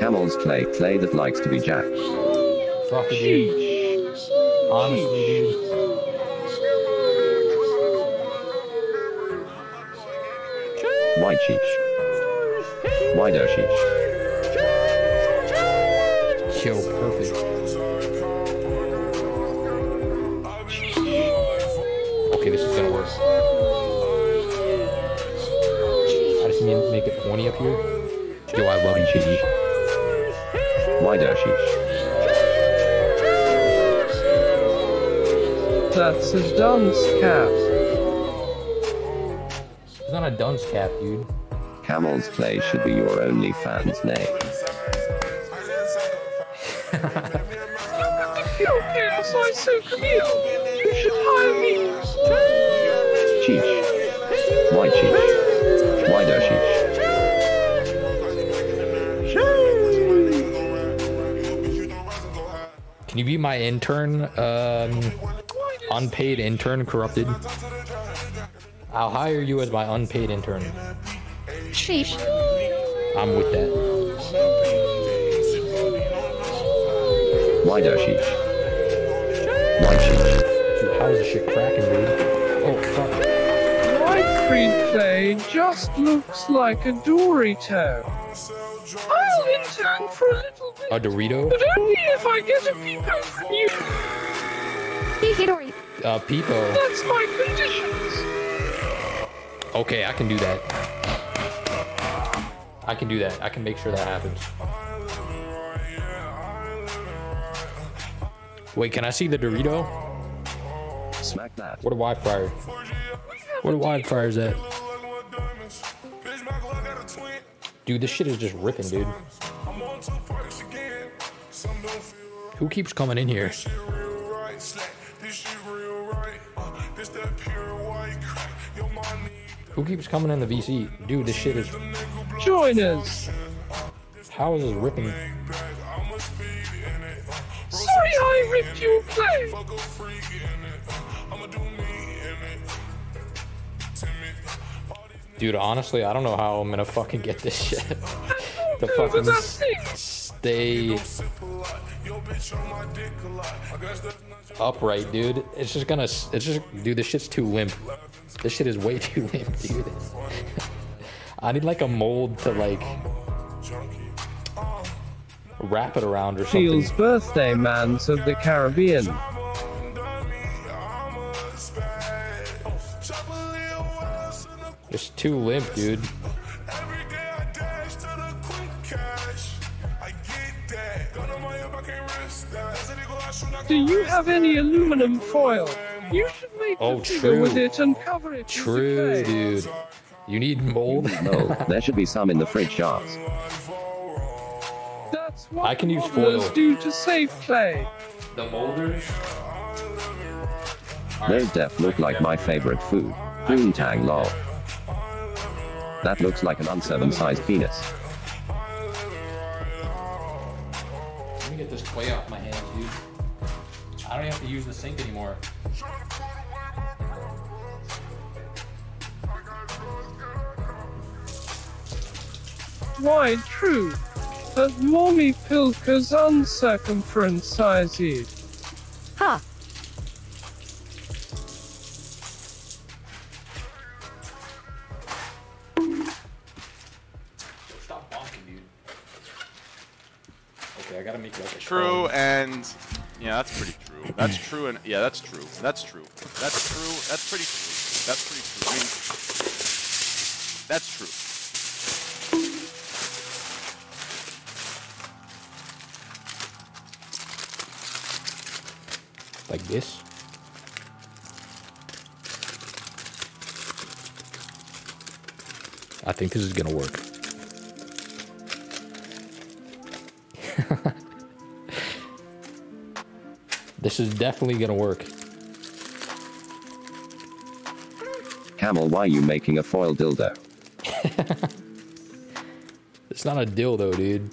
Camel's clay, clay that likes to be jacked. Fuck it, dude. Honestly, dude. White sheesh. Wider sheesh. Yo, perfect. Okay, this is gonna work. I just need to make it pointy up here. Yo, I love you, GG. Wider sheesh. That's a dunce cap. It's not a dunce cap, dude. Camel's clay should be your only fan's name. Okay, I so Camille. You should hire me. Sheesh. White sheesh. Wider sheesh. Can you be my intern? Um, unpaid intern, corrupted. I'll hire you as my unpaid intern. Sheesh. I'm with that. Wider sheesh. White sheesh. Dude, how's this shit cracking, dude? Oh, fuck. White cream clay just looks like a Dorito. I'll intern for a little bit, A Dorito? but only if I get a peepo from you. Hikidori. Uh, Peepo. That's my conditions. Okay, I can do that. I can do that. I can make sure that happens. Wait, can I see the Dorito? Smack that. What a wildfire. What a wildfire's at? Dude, this shit is just ripping, dude. Who keeps coming in here? Who keeps coming in the VC? Dude, this shit is. Join us. How is this ripping? Sorry I ripped your clay. Dude, honestly, I don't know how I'm gonna fucking get this shit. the But fucking that's stay upright, dude. It's just gonna. It's just, dude. This shit's too limp. This shit is way too limp, dude. I need like a mold to like wrap it around or something. Feels birthday man of the Caribbean. It's too limp, dude. Do you have any aluminum foil? You should make Oh, a figure true. with it and cover it True, with the clay. dude. You need mold. No, there should be some in the fridge jars. That's what I can use modelers foil. do to save clay. The molders. Those def look like my favorite food. Poontang lol. That looks like an uncircumcised penis. Let me get this clay off my hands, dude. I don't have to use the sink anymore. Why true? That mommy pilka's uncircumcised. I gotta make like a True and yeah, that's pretty true. That's true and yeah, that's true. That's true. That's true. That's pretty true. That's pretty true. I mean, that's true. like this. I think this is gonna work. this is definitely gonna work. Camel, why are you making a foil dildo? It's not a dildo, dude.